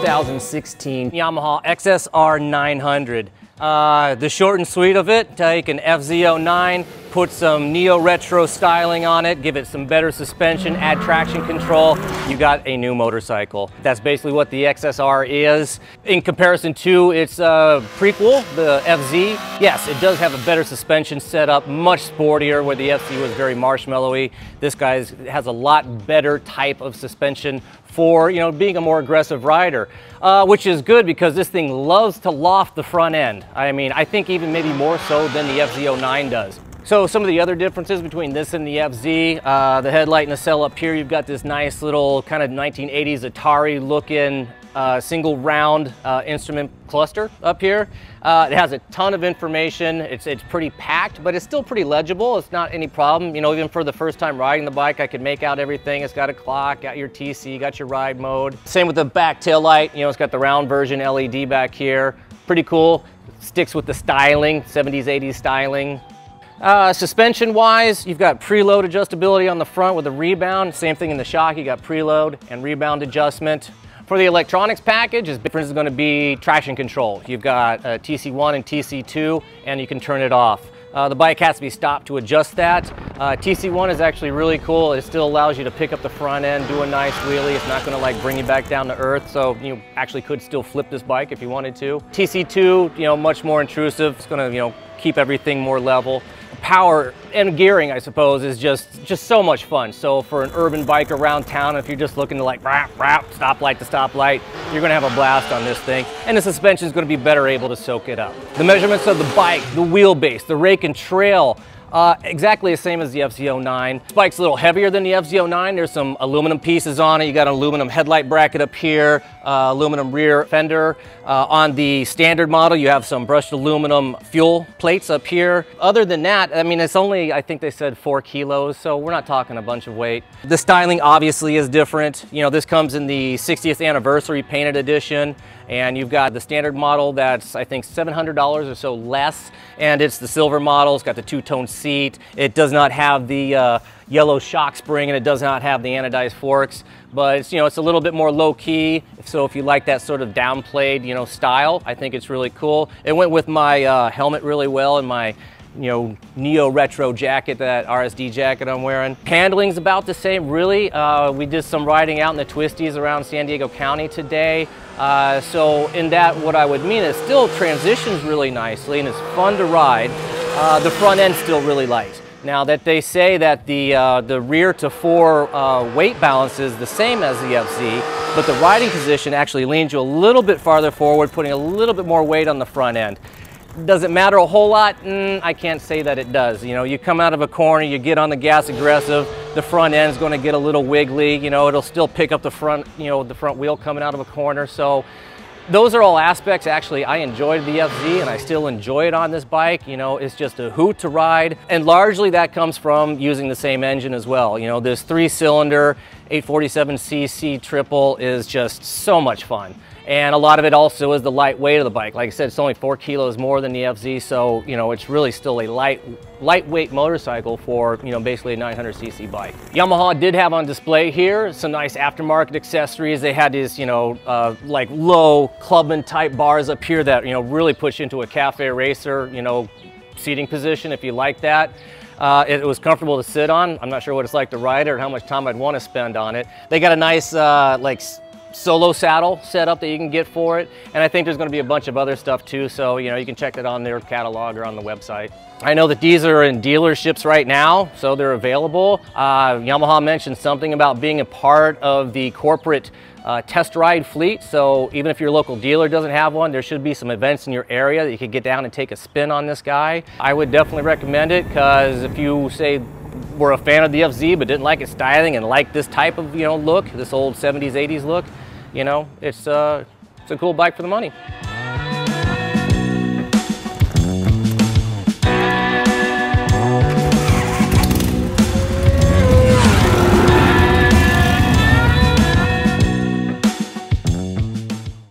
2016 Yamaha XSR 900. Uh, the short and sweet of it, take an FZ09, put some neo-retro styling on it, give it some better suspension, add traction control, you got a new motorcycle. That's basically what the XSR is. In comparison to its uh, prequel, the FZ, yes, it does have a better suspension setup, much sportier, where the FZ was very marshmallowy. This guy has a lot better type of suspension for you know being a more aggressive rider, uh, which is good because this thing loves to loft the front end. I mean, I think even maybe more so than the FZ09 does. So some of the other differences between this and the FZ, uh, the headlight nacelle up here, you've got this nice little kind of 1980s Atari looking uh, single round uh, instrument cluster up here. Uh, it has a ton of information. It's, it's pretty packed, but it's still pretty legible. It's not any problem. You know, even for the first time riding the bike, I could make out everything. It's got a clock, got your TC, got your ride mode. Same with the back tail light. You know, it's got the round version LED back here. Pretty cool. Sticks with the styling, 70s, 80s styling. Uh, suspension wise, you've got preload adjustability on the front with a rebound. Same thing in the shock, you got preload and rebound adjustment. For the electronics package, the difference is going to be traction control. You've got uh, TC1 and TC2, and you can turn it off. Uh, the bike has to be stopped to adjust that. Uh, TC1 is actually really cool. It still allows you to pick up the front end, do a nice wheelie. It's not gonna like bring you back down to earth, so you actually could still flip this bike if you wanted to. TC2, you know, much more intrusive. It's gonna, you know, keep everything more level power and gearing, I suppose, is just, just so much fun. So for an urban bike around town, if you're just looking to like rap, rap, stoplight to stoplight, you're gonna have a blast on this thing. And the suspension is gonna be better able to soak it up. The measurements of the bike, the wheelbase, the rake and trail, uh, exactly the same as the FZ09. This bike's a little heavier than the FZ09. There's some aluminum pieces on it. You got an aluminum headlight bracket up here, uh, aluminum rear fender. Uh, on the standard model, you have some brushed aluminum fuel plates up here. Other than that, I mean, it's only, I think they said four kilos, so we're not talking a bunch of weight. The styling obviously is different. You know, this comes in the 60th anniversary painted edition and you've got the standard model that's I think $700 or so less and it's the silver model, it's got the two-tone seat, it does not have the uh, yellow shock spring and it does not have the anodized forks but it's you know it's a little bit more low key so if you like that sort of downplayed you know style I think it's really cool it went with my uh, helmet really well and my you know, neo retro jacket, that RSD jacket I'm wearing. Handling's about the same, really. Uh, we did some riding out in the twisties around San Diego County today. Uh, so in that, what I would mean is still transitions really nicely and it's fun to ride. Uh, the front end's still really light. Now that they say that the, uh, the rear to fore uh, weight balance is the same as the FZ, but the riding position actually leans you a little bit farther forward, putting a little bit more weight on the front end. Does it matter a whole lot? Mm, I can't say that it does. You know, you come out of a corner, you get on the gas aggressive, the front end's going to get a little wiggly. You know, it'll still pick up the front, you know, the front wheel coming out of a corner. So those are all aspects. Actually, I enjoyed the FZ and I still enjoy it on this bike. You know, it's just a hoot to ride. And largely that comes from using the same engine as well. You know, this three cylinder 847cc triple is just so much fun. And a lot of it also is the light weight of the bike. Like I said, it's only four kilos more than the FZ, so you know it's really still a light, lightweight motorcycle for you know basically a 900cc bike. Yamaha did have on display here some nice aftermarket accessories. They had these you know uh, like low clubman type bars up here that you know really push into a cafe racer you know seating position if you like that. Uh, it was comfortable to sit on. I'm not sure what it's like to ride it or how much time I'd want to spend on it. They got a nice uh, like solo saddle setup that you can get for it. And I think there's gonna be a bunch of other stuff too. So, you know, you can check that on their catalog or on the website. I know that these are in dealerships right now, so they're available. Uh, Yamaha mentioned something about being a part of the corporate uh, test ride fleet. So even if your local dealer doesn't have one, there should be some events in your area that you could get down and take a spin on this guy. I would definitely recommend it because if you say were a fan of the FZ but didn't like its styling and like this type of you know look, this old 70s, 80s look, you know, it's, uh, it's a cool bike for the money.